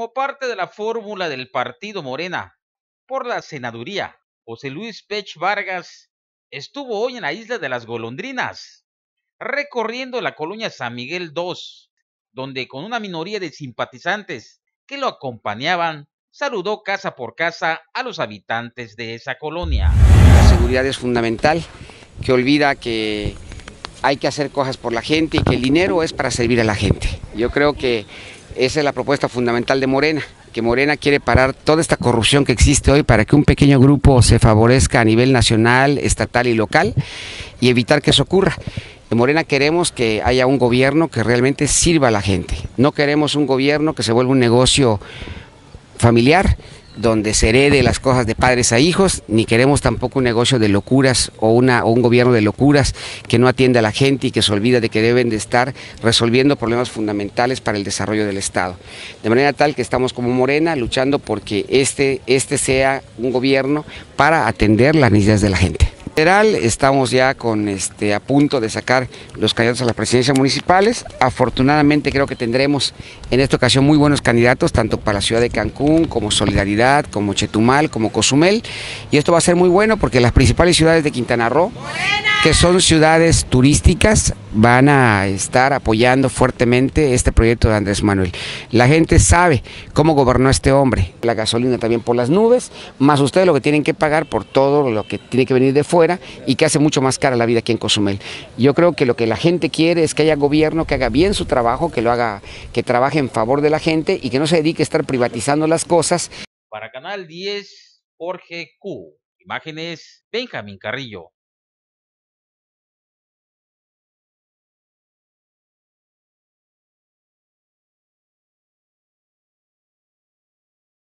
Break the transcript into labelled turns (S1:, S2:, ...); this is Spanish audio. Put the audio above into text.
S1: Como parte de la fórmula del partido Morena por la senaduría, José Luis Pech Vargas estuvo hoy en la isla de las Golondrinas, recorriendo la colonia San Miguel II, donde con una minoría de simpatizantes que lo acompañaban, saludó casa por casa a los habitantes de esa colonia.
S2: La seguridad es fundamental, que olvida que hay que hacer cosas por la gente y que el dinero es para servir a la gente. Yo creo que esa es la propuesta fundamental de Morena, que Morena quiere parar toda esta corrupción que existe hoy para que un pequeño grupo se favorezca a nivel nacional, estatal y local y evitar que eso ocurra. En Morena queremos que haya un gobierno que realmente sirva a la gente. No queremos un gobierno que se vuelva un negocio familiar, donde se herede las cosas de padres a hijos, ni queremos tampoco un negocio de locuras o, una, un gobierno de locuras que no atiende a la gente y que se olvida de que deben de estar resolviendo problemas fundamentales para el desarrollo del Estado. De manera tal que estamos como Morena luchando porque este, este sea un gobierno para atender las necesidades de la gente. Estamos ya con este, a punto de sacar los candidatos a las presidencias municipales. Afortunadamente creo que tendremos en esta ocasión muy buenos candidatos, tanto para la ciudad de Cancún, como Solidaridad, como Chetumal, como Cozumel. Y esto va a ser muy bueno porque las principales ciudades de Quintana Roo que son ciudades turísticas, van a estar apoyando fuertemente este proyecto de Andrés Manuel. La gente sabe cómo gobernó este hombre, la gasolina también por las nubes, más ustedes lo que tienen que pagar por todo lo que tiene que venir de fuera y que hace mucho más cara la vida aquí en Cozumel. Yo creo que lo que la gente quiere es que haya gobierno que haga bien su trabajo, que lo haga, que trabaje en favor de la gente y que no se dedique a estar privatizando las cosas.
S1: Para Canal 10, Jorge Q. Imágenes, Benjamín Carrillo.